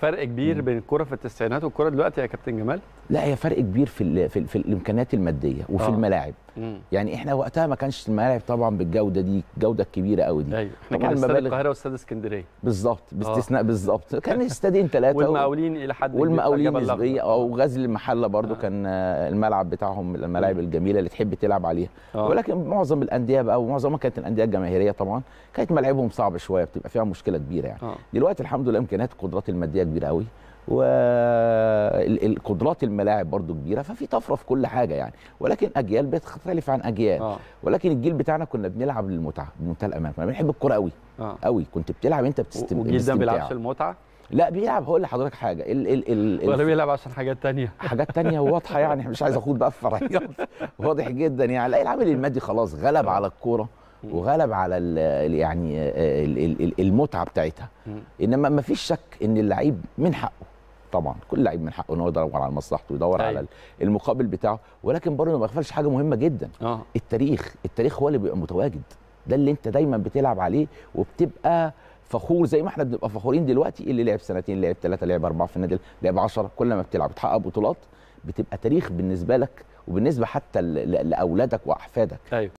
فرق كبير بين الكوره في التسعينات والكوره دلوقتي يا كابتن جمال لا هي فرق كبير في ال في, ال في الإمكانيات المادية وفي آه. آه. الملاعب مم. يعني إحنا وقتها ما كانش الملاعب طبعا بالجودة دي الجوده الكبيره قوي دي أيوه إحنا كان استاد القاهرة واستاد اسكندرية بالظبط باستثناء بالظبط كان استادين ثلاثة والمقاولين إلى حد والمقاولين. نسبيا أو غزل المحلة برضو آه. آه. كان آه، الملعب بتاعهم الملاعب الجميلة اللي تحب تلعب عليها آه. ولكن معظم الأندية بقى ومعظمها كانت الأندية الجماهيرية طبعا كانت ملاعبهم صعبة شوية بتبقى فيها مشكلة كبيرة يعني آه دلوقتي الحمد لله إمكانيات القدرات المادية كبيره قوي والقدرات الملاعب برضو كبيرة ففي طفرة في كل حاجة يعني. ولكن أجيال بتختلف عن أجيال. آه. ولكن الجيل بتاعنا كنا بنلعب للمتعه بمنتهى الأمان. كنا بنحب الكوره قوي آه. قوي. كنت بتلعب انت بتستم... والجيل ده ما بيلعبش. المتعه لا بيلعب. هقول لحضرتك حاجة. ال ال ال ولا بيلعب عشان حاجات تانية؟ حاجات تانية واضحة يعني. مش عايز أخوض بقى في فرعيات. واضح جدا يعني. لا العامل المادي خلاص غلب على الكورة. وغلب على ال يعني ال- ال- ال- المتعة بتاعتها. إنما ما فيش شك إن اللعيب من حقه طبعا كل لعيب من حقه إن هو يدور على مصلحته ويدور. على المقابل بتاعه ولكن برضه ما يغفلش حاجة مهمة جدا. آه. التاريخ التاريخ هو اللي بيبقى متواجد. ده اللي أنت دايما بتلعب عليه وبتبقى فخور زي ما إحنا بنبقى فخورين دلوقتي اللي لعب سنتين لعب ثلاثة لعب أربعة في النادي لعب 10 كل ما بتلعب بتحقق بطولات بتبقى تاريخ بالنسبة لك وبالنسبة حتى لأولادك وأحفادك. أيوه.